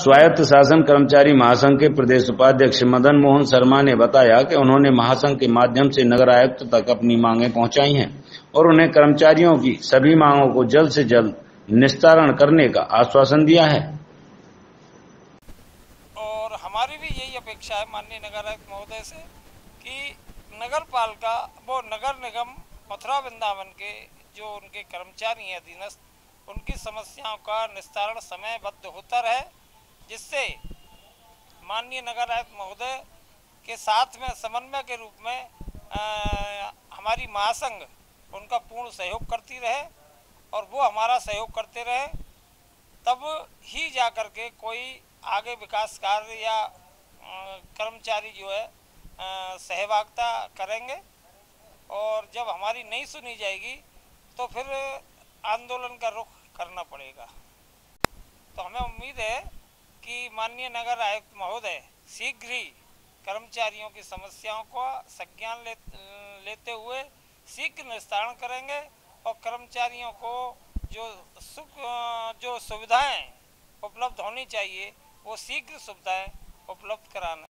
स्वायत्त शासन कर्मचारी महासंघ के प्रदेश उपाध्यक्ष मदन मोहन शर्मा ने बताया कि उन्होंने महासंघ के माध्यम से नगर आयुक्त तक अपनी मांगें पहुंचाई हैं और उन्हें कर्मचारियों की सभी मांगों को जल्द से जल्द निस्तारण करने का आश्वासन दिया है। और हमारी भी यही अपेक्षा है माननीय नगर आयुक्त महोदय से कि नगर पालिका वो नगर निगम मथुरा वृंदावन के जो उनके कर्मचारी अधीनस्थ, उनकी समस्याओं का निस्तारण समयबद्ध होता रहे। जिससे माननीय नगर आयुक्त महोदय के साथ में समन्वय के रूप में आ, हमारी महासंघ उनका पूर्ण सहयोग करती रहे और वो हमारा सहयोग करते रहे तब ही जा कर के कोई आगे विकास कार्य या कर्मचारी जो है सहभागिता करेंगे और जब हमारी नहीं सुनी जाएगी तो फिर आंदोलन का रुख करना पड़ेगा। तो हमें उम्मीद है कि माननीय नगर आयुक्त महोदय शीघ्र ही कर्मचारियों की समस्याओं का संज्ञान ले, लेते हुए शीघ्र निस्तारण करेंगे और कर्मचारियों को जो सुख जो सुविधाएँ उपलब्ध होनी चाहिए वो शीघ्र सुविधाएँ उपलब्ध कराने।